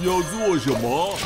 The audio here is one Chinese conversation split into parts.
要做什么？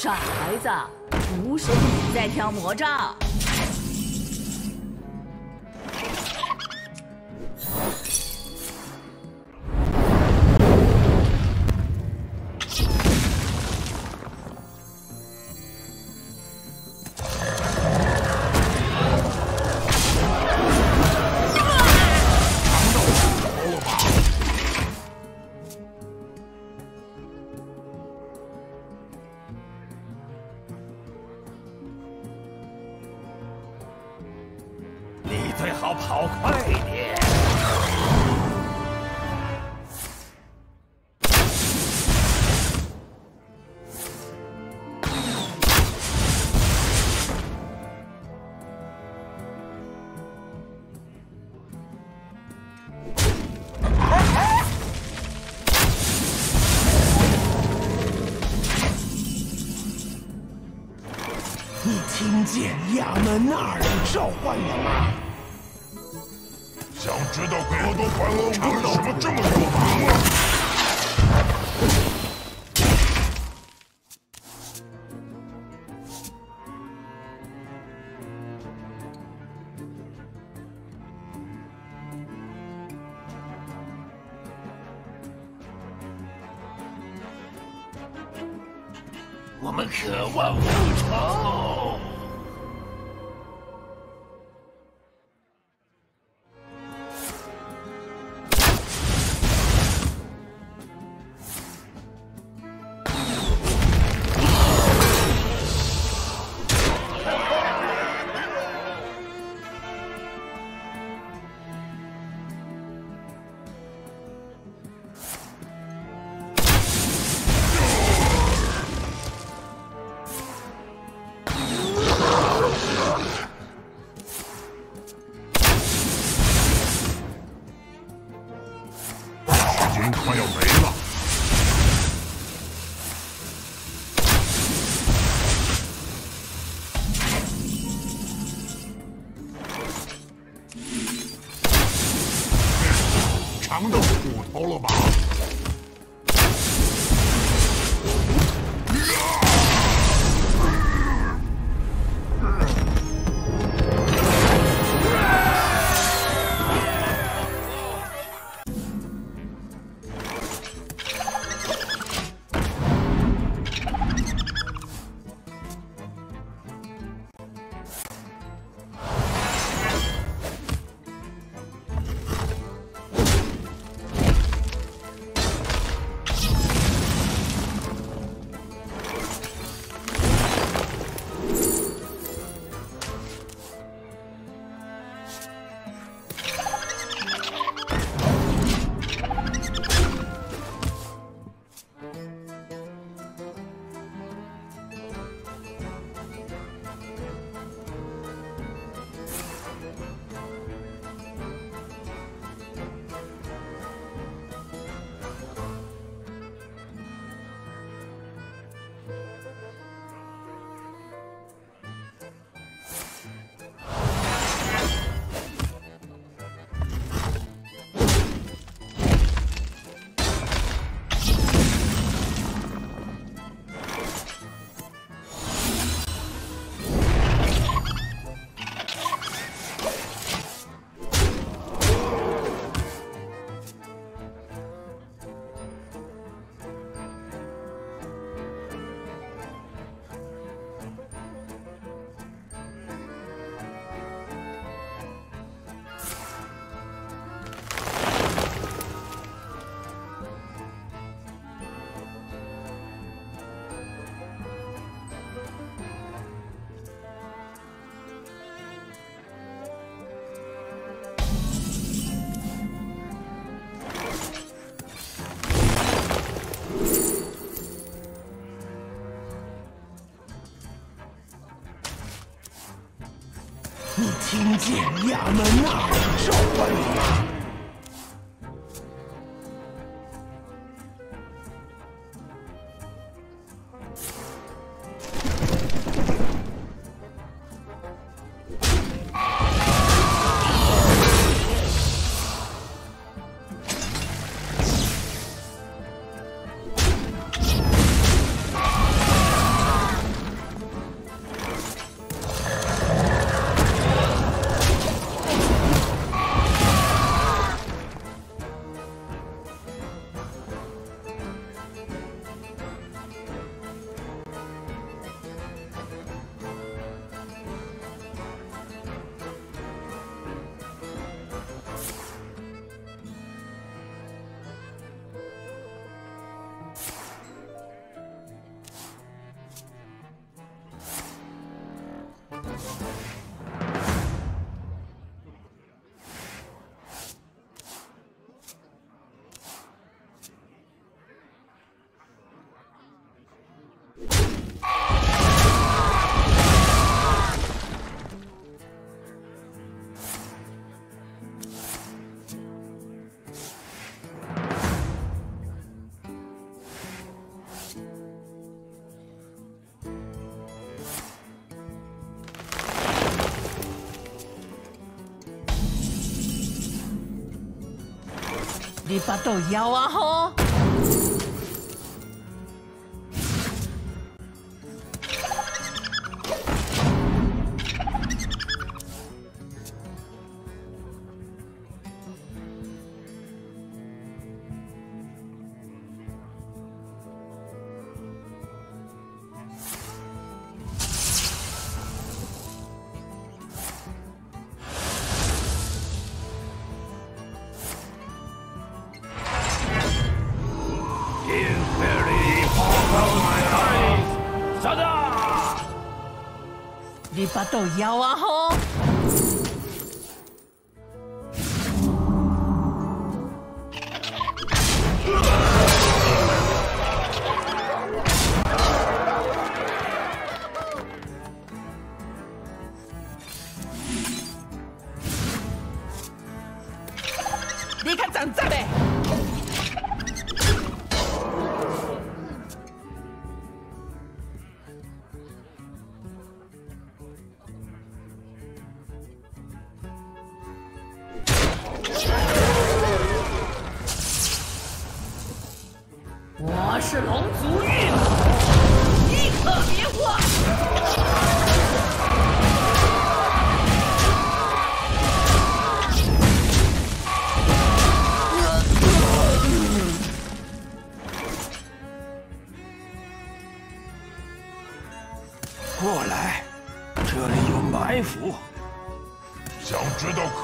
傻孩子，不是你在挑魔杖。见亚门纳尔召唤了吗？想知道格多凡恩为什么这么有名吗？我们渴望复仇。快要没了。你听见亚门纳尔的召唤了？你 把豆摇啊 把豆摇啊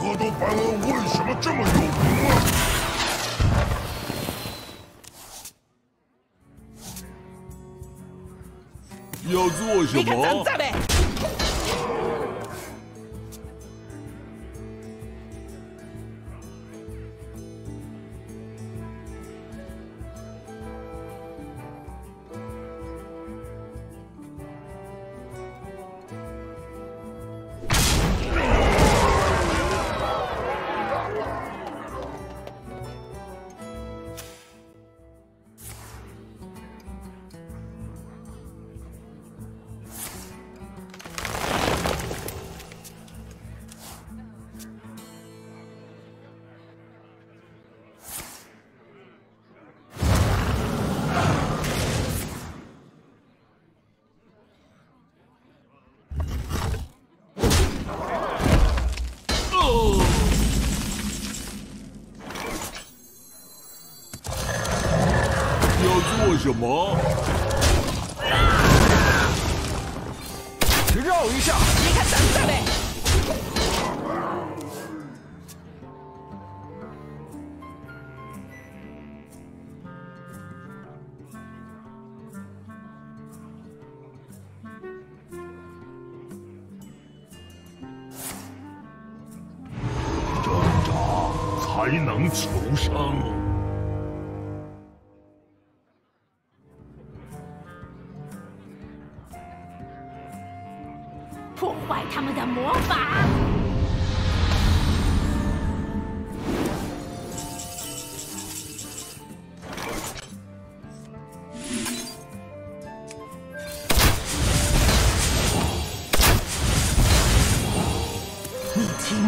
知道科多凡恩为什么这么有名啊？要做什么？什么？绕一下，你看咱们这呗。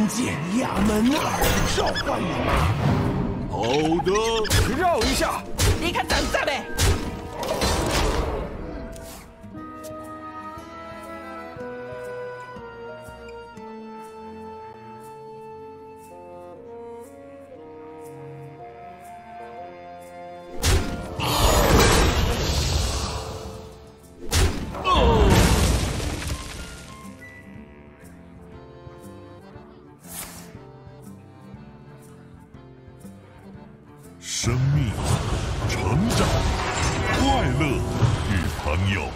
你听见亚门纳尔召唤你吗？好的，绕一下，你看咱们这呗。生命、成长、快乐与朋友。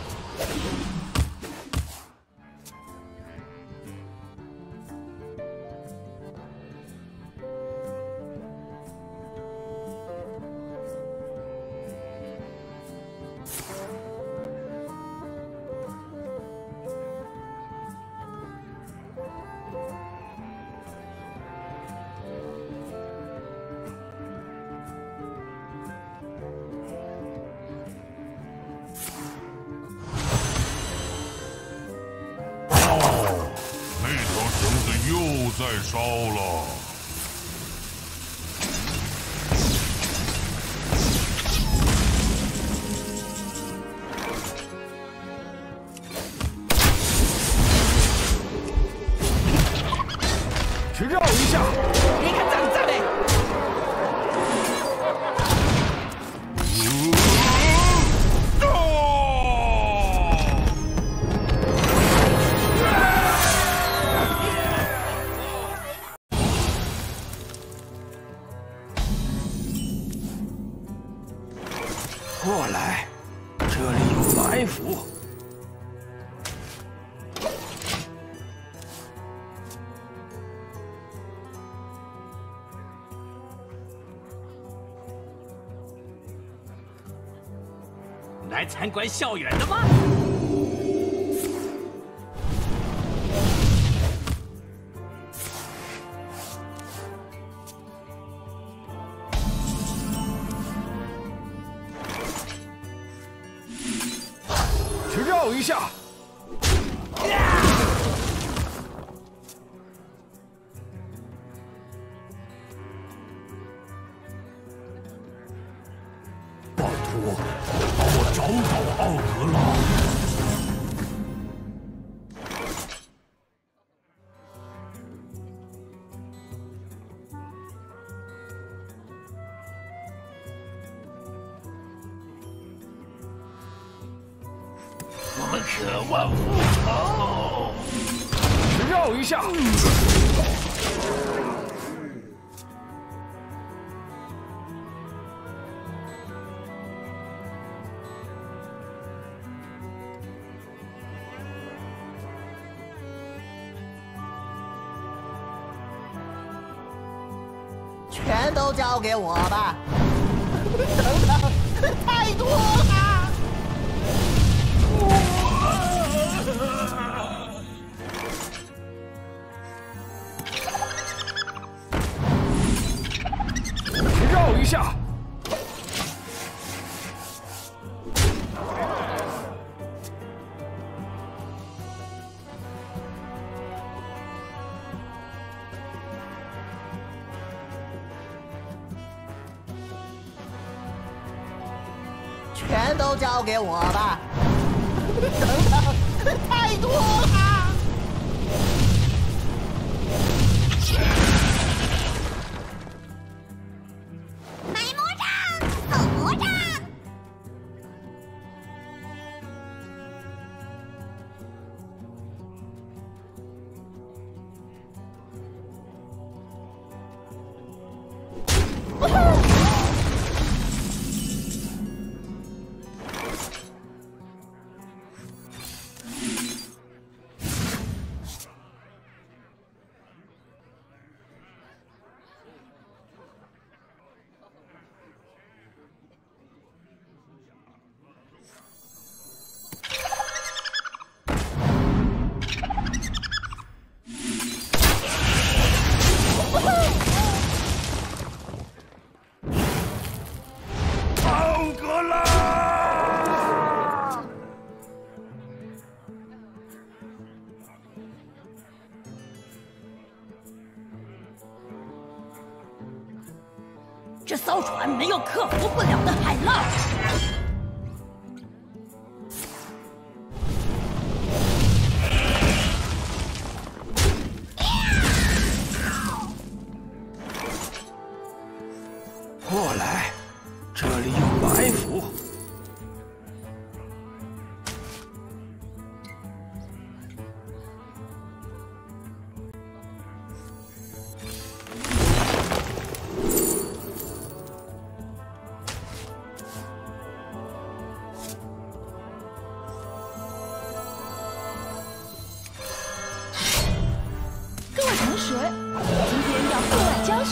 到了。来参观校园的吗？不可老我们渴望复仇绕一下。给我吧。交给我。Whoa!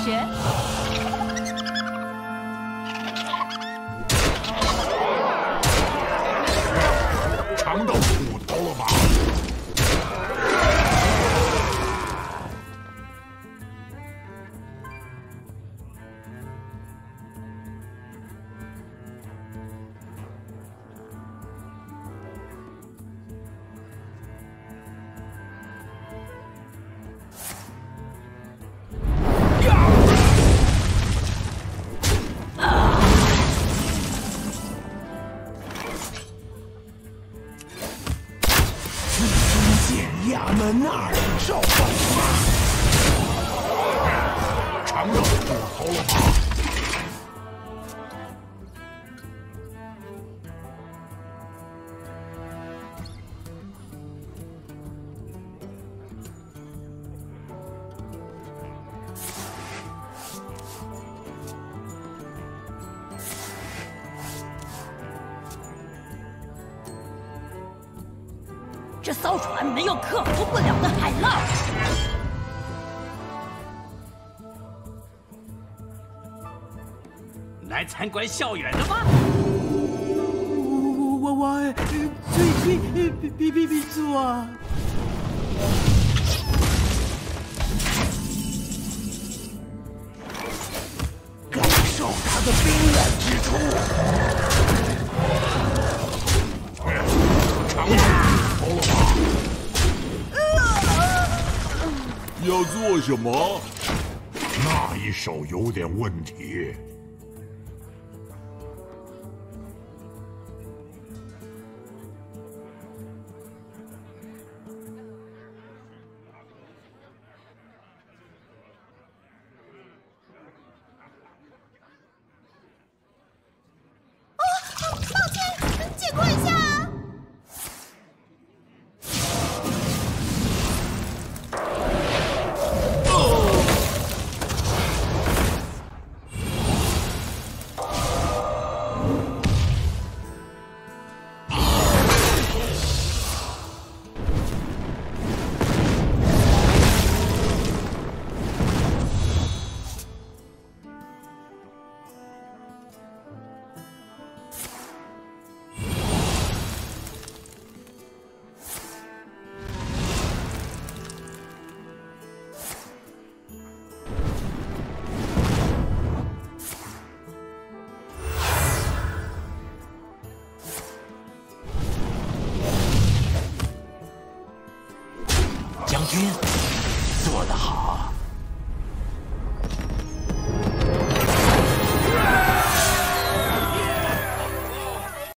学。这艘船没有克服不了的海浪。来参观校园的吗？我我我，最最，别别别住啊！做什么？那一手有点问题。